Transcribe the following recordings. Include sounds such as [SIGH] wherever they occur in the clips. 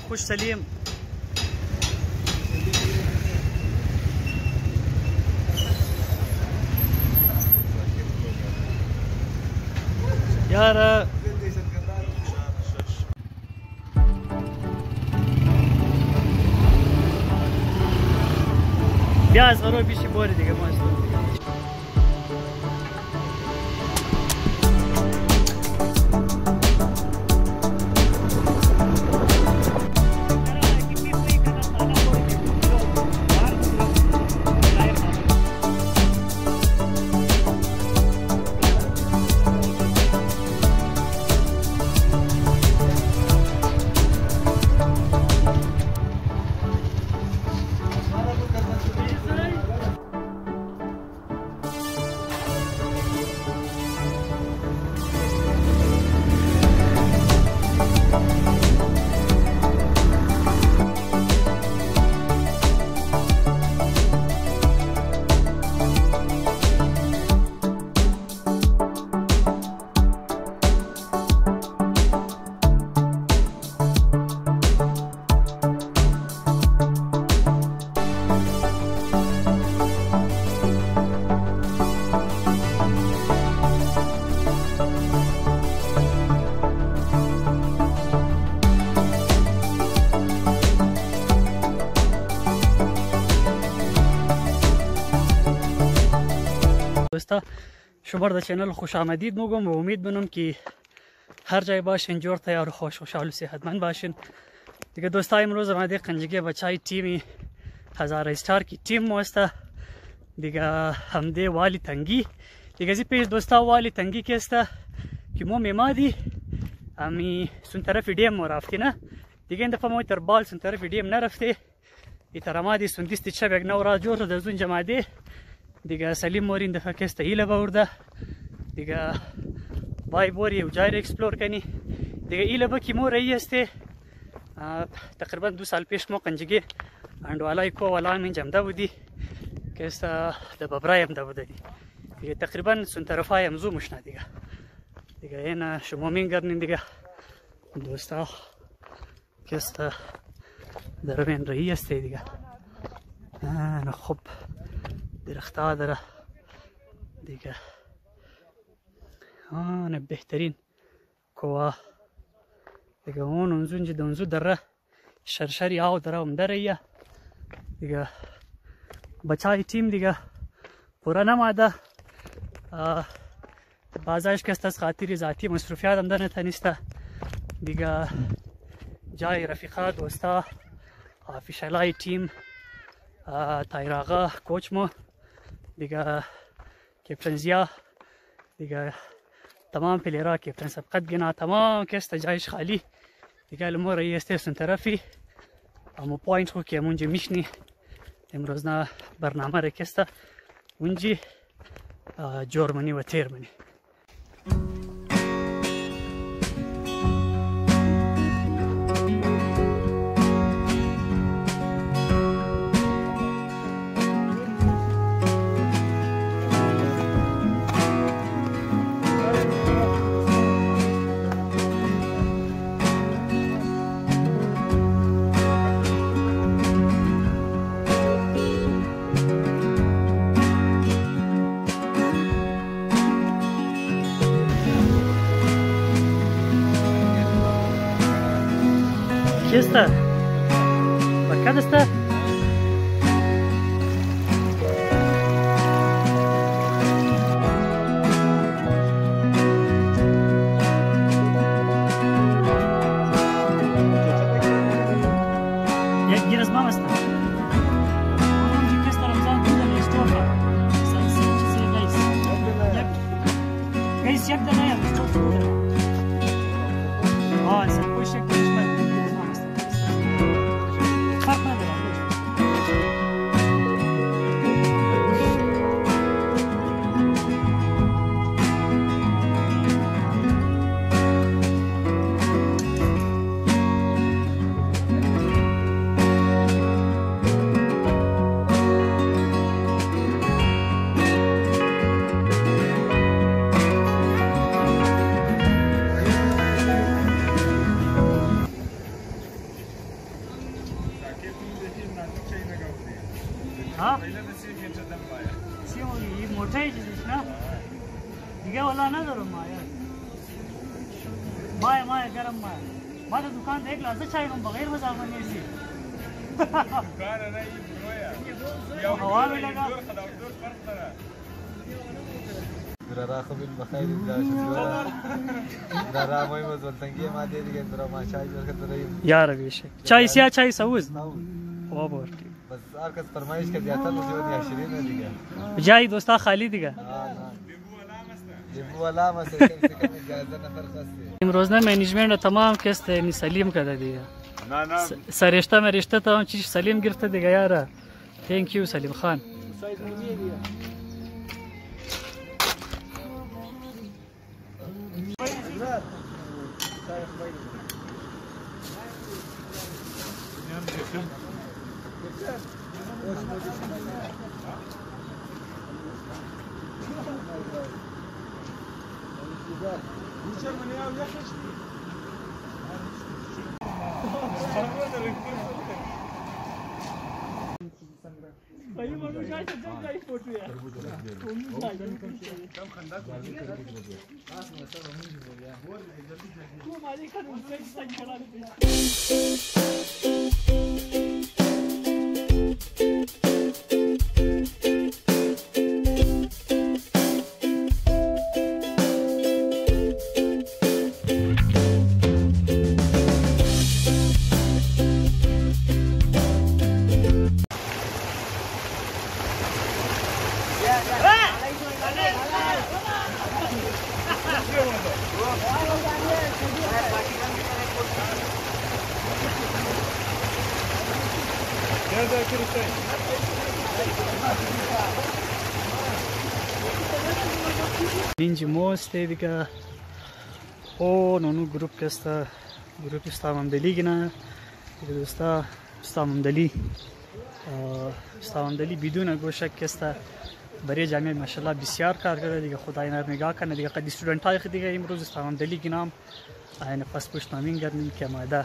خوش سليم يارا بیا از غروب بیشی باری دیگه ما شبرده چینل خوش آمدید میگم و امید بنم که هر جای باشین جور و خوش خوشحال و صحتمند باشین دیگه دوستا امروز آمده قنجگی بچای تیم هزار استار کی تیم واسطه دیگه همده والی تنگی دیگه زی پیش دوستا والی تنگی کیسته که مو میمادی امی سون طرف دیم رفتی نه دیگه این دفعه مو تر بال سون طرف دیم نرفته ای ترما دی سون دیستی چه بگ نو را جور دزون جماده Diga Salim de fakeste hile burada. Diga bay bori ucayre explore kani. Diga ile baki mo rahi este. Takriban 2 saal pesh mo kanjige and wala ko wala min jamda budi. Kesta da babrayam da budi. Diga takriban sun tarafayam zu mushna diga. Diga ena shumomin garnin diga. Dosta kesta درمین رئیسته دیگه نه خوب درختها داره دیگه آن بهترین کوه دیگه اون اونزون جد اونزو دره شرشری آو دره هم دره ایه دیگه بچای تیم دیگه پورا نماده بعضایش کس از خاطر ذاتی مصروفیات هم دنه تنیسته دیگه جای رفیقا دوستا فیشلای تیم تایراغا کوچ مو دیگه کپتن زیا دیگه تمام پلیرها کپتن سبقت گنا تمام کس تجایش خالی دیگه المور ایستیسون طرفی اما پوینت خو که منجی میشنی امروز نه برنامه را کسته اونجی جرمنی و تیرمنی aquí está. Acá está. تازه چای هم بغیر مزاحمت نیستی کار نه یې یو هوا مې لګا درا خبر بخیر درا درا مې مزولتنګي ما دې دې درا ما چای ورکړ درې یار ویش چای سیا چای سوز او بورکی بس هر کس فرمایش کې دیاتل مو دی 20 نه دیګه جای دوستا خالی دیګه امروزنه منیجمنت تمام کسته می سلیم کرده دیگه نه نه سرشته مرشته تمام چیز سلیم گرفته دیگه یاره تینک یو سلیم خان Thank you. Dayı var mı? Kaç tane dayı foto ya? Onun dayı. Tam kandak var. Aslında tamam. Bu malika'nın 8 tane kanalı. Nerede akırıktayım? Birinci موسته دیگه او نونو گروپ کستا گروپ اسلام امدلی گنا دوستا اسلام امدلی اسلام امدلی بدون گوشک کستا برای جامعه ماشاءالله بسیار کار کرده دیگه خدای نر نگاه کنه دیگه قدی استودنت های دیگه امروز اسلام امدلی گنام این پس پشت نامین گردیم که ماده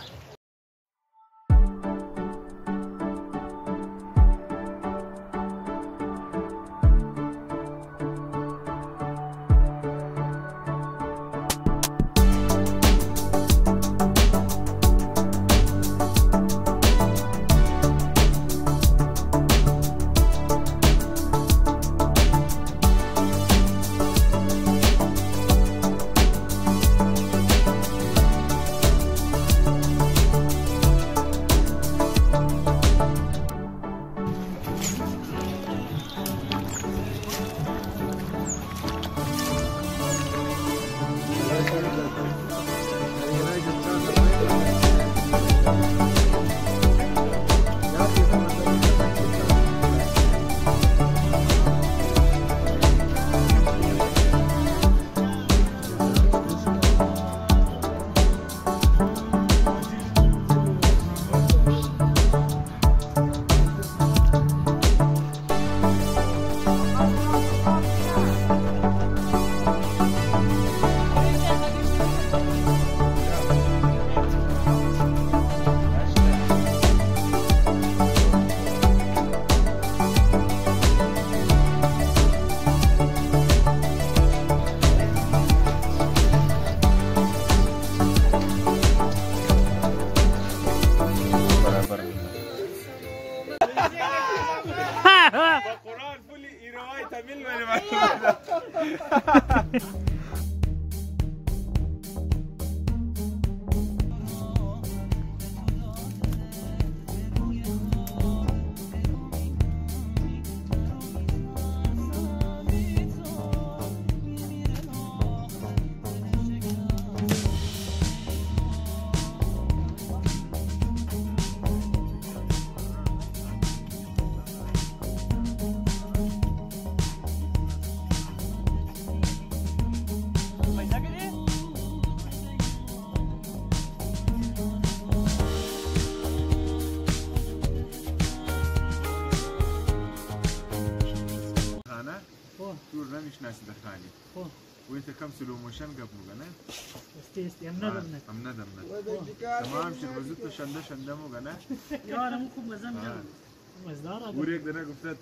Вильно или كاسة این وانت کم سلو موشن استی مغنى ندم امنا دمنا امنا دمنا تمام شربزوتو شنده شنده مغنى يا انا مو خوب مزم جم مزدارا یک دنا قفتت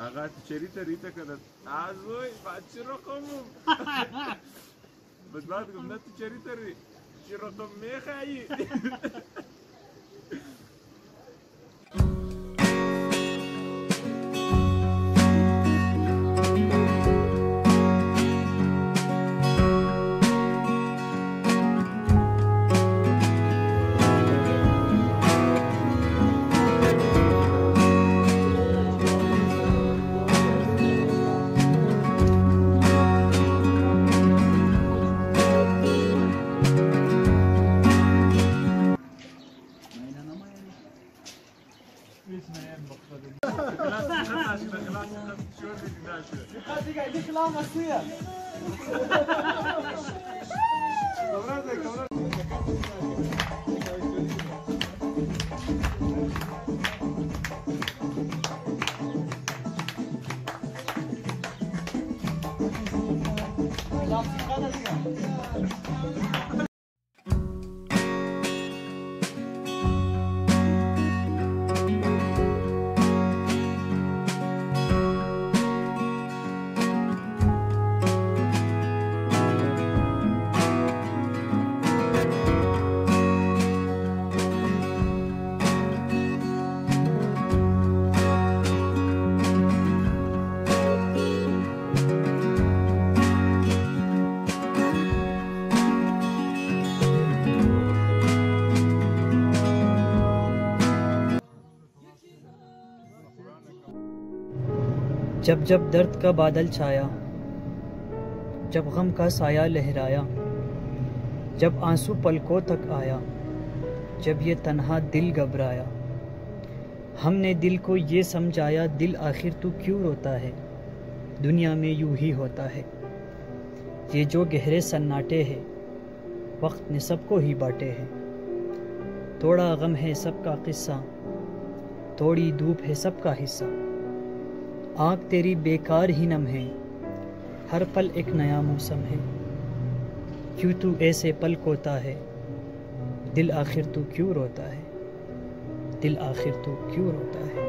آقا تو تری ریتا کدت آزوی بچه رو خموم بس [LAUGHS] [LAUGHS] بعد گفتت تو چریتا ری چی رقم میخایی [LAUGHS] 何や जब जब दर्द का बादल छाया जब गम का साया लहराया जब आंसू पलकों तक आया जब ये तनहा दिल घबराया हमने दिल को ये समझाया दिल आखिर तू क्यों रोता है दुनिया में यूं ही होता है ये जो गहरे सन्नाटे हैं वक्त ने सबको ही बांटे हैं थोड़ा गम है सबका किस्सा थोड़ी धूप है सबका हिस्सा आँख तेरी बेकार ही नम है हर पल एक नया मौसम है क्यों तू ऐसे पल कोता है दिल आखिर तू क्यों रोता है दिल आखिर तू क्यों रोता है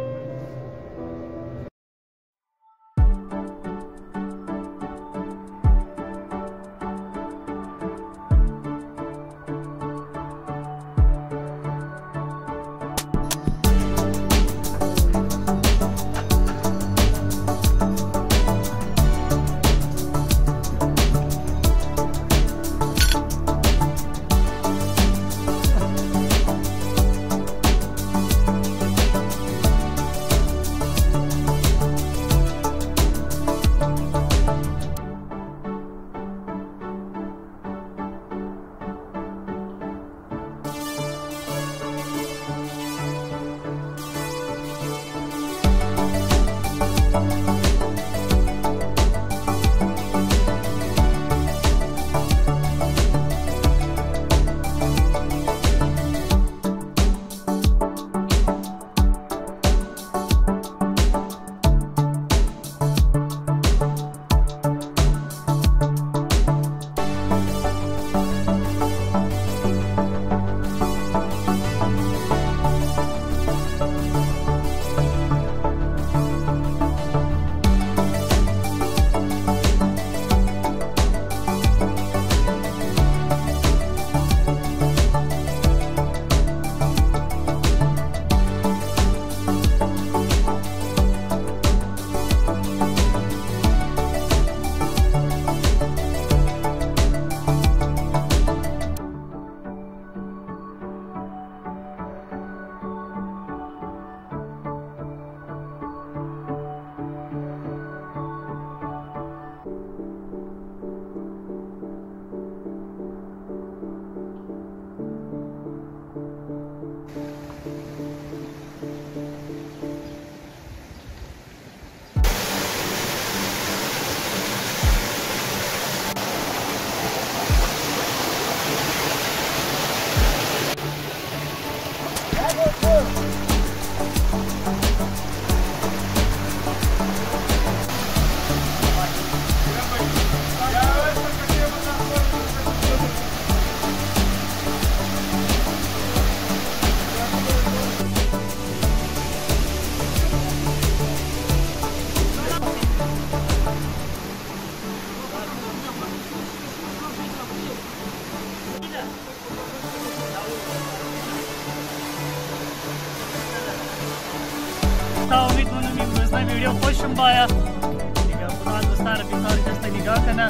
تا امیدونو امروز ویڈیو خوشم بایا دیگه خدا دوستار بیتاری دست نگاه کنه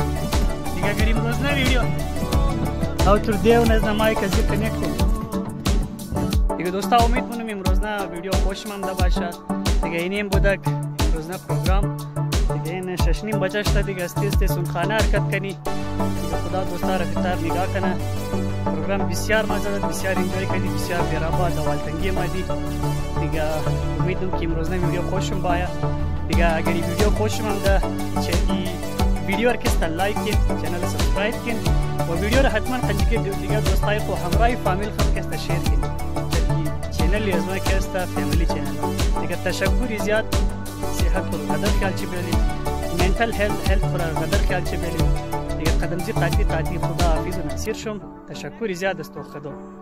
دیگه گریم روز نه ویڈیو او تر دیو نه زمای کسی کنیکت کن دیگه دوستا امید مونم امروز نه ویڈیو خوشم هم ده باشه دیگه اینیم بودک امروز نه پروگرام دیگه این شش نیم بجه شده دیگه استیز تیسون خانه حرکت کنی دیگه خدا دوستا را بیتار نگاه کنه پروگرام بسیار مزه ده بسیار انجوی کردی بسیار بیراباد اولتنگی ما دی دیگه امیدم که امروز نه ویدیو خوشم باید دیگه اگر این ویدیو خوشم هم ده چندی ویدیو هر کس تا لایک کن چنل سبسکرایب کن و ویدیو را حتما خلیقه دیگه دوستای خو همراه فامیل خلق کس تا شیر کن چنل از ما کس تا فامیلی چنل دیگه تشکر زیاد صحت پر قدر خیال چی بیلی منتل هلت هلت پر قدر خیال چی بیلی دیگه قدمزی قاطی قاطی خدا حافظ و نصیر شم تشکر زیاد است خدا